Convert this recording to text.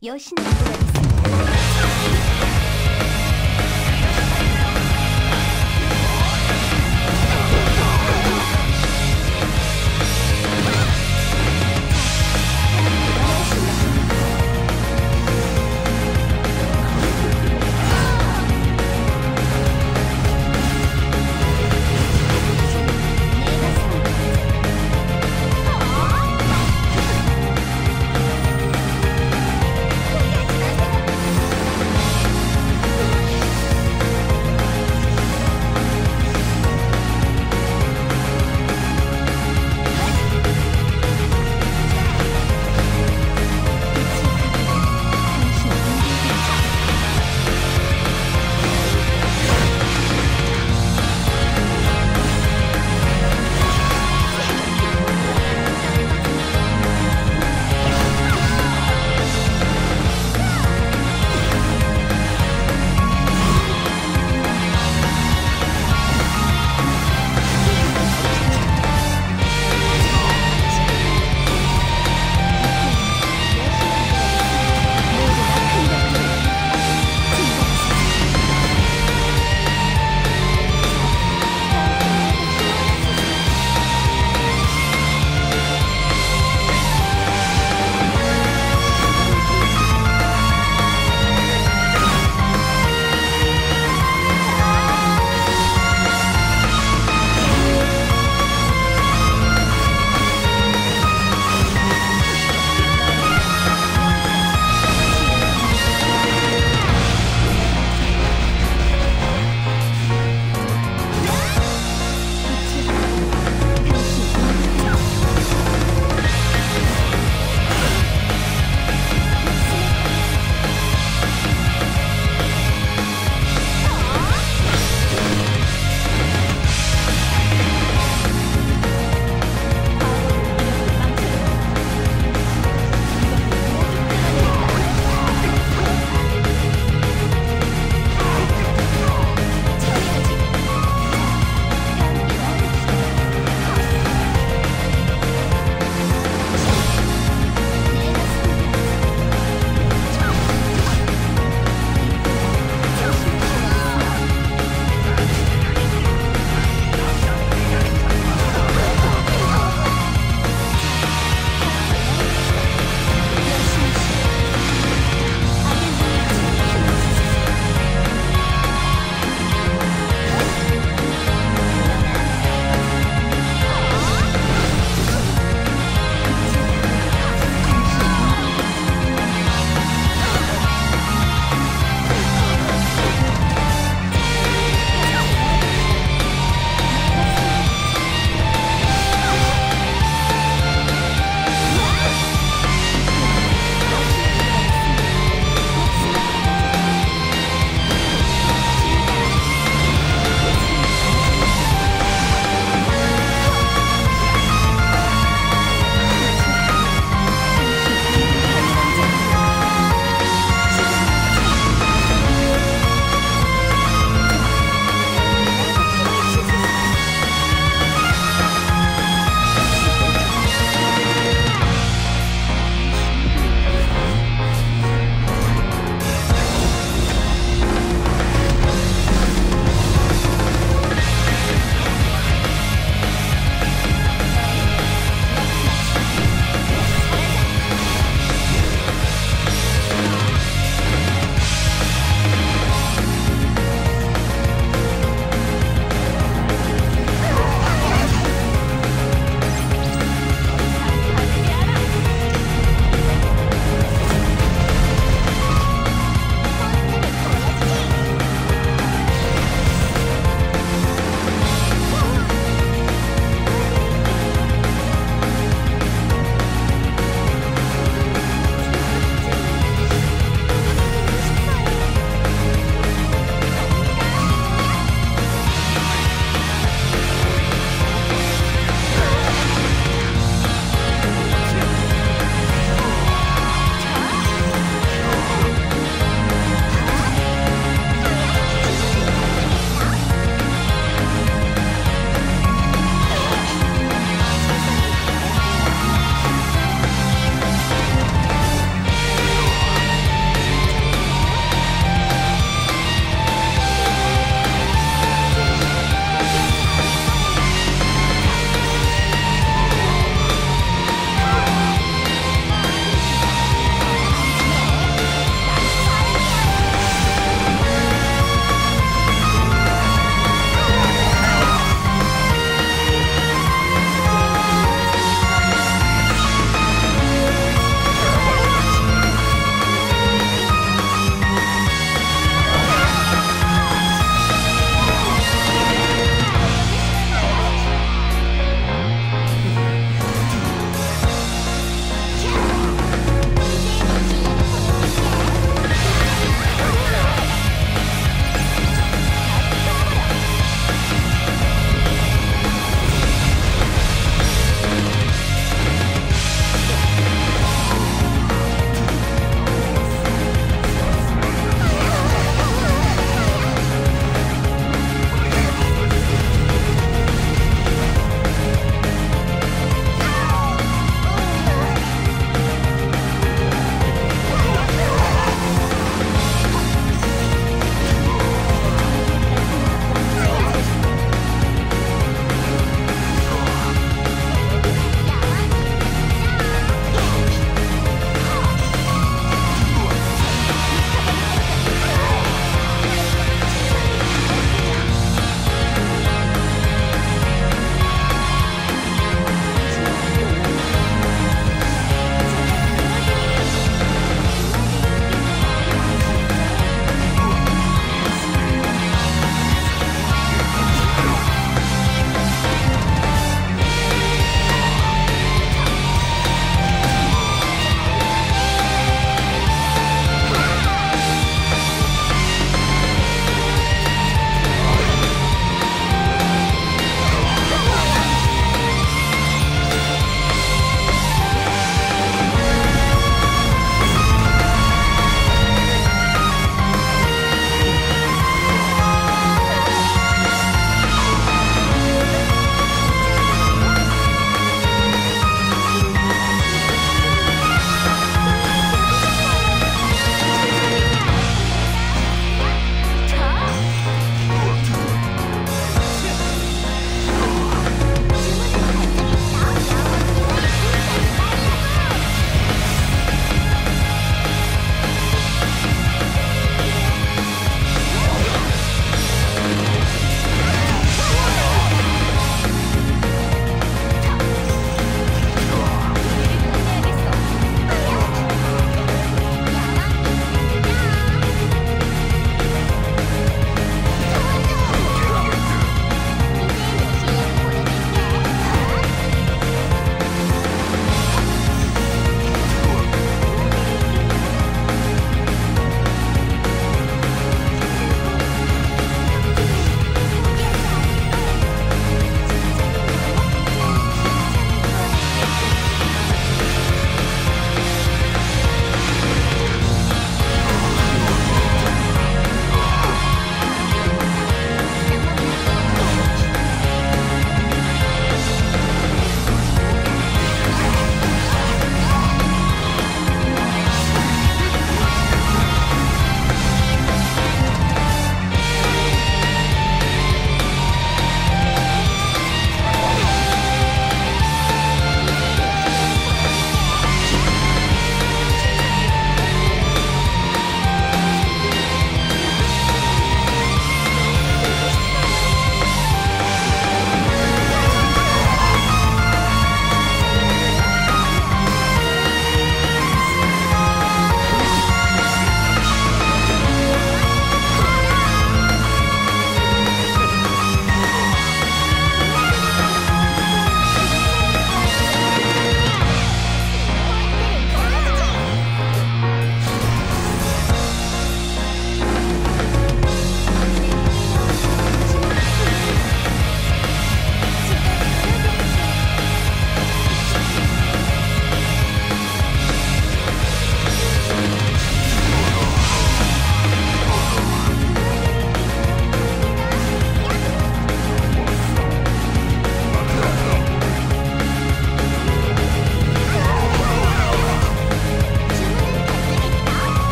吉野で